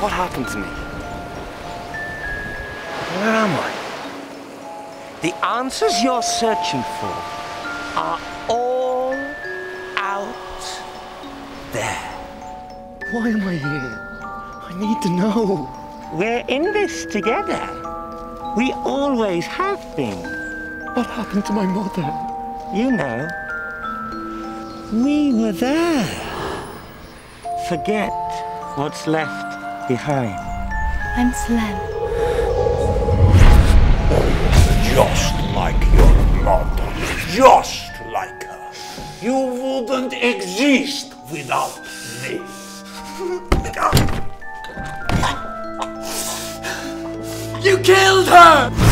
What happened to me? Where am I? The answers you're searching for are all out there. Why am I here? I need to know. We're in this together. We always have been. What happened to my mother? You know. We were there. Forget what's left behind. I'm Selene. Just like your mother. Just like her. You wouldn't exist without me. You killed her!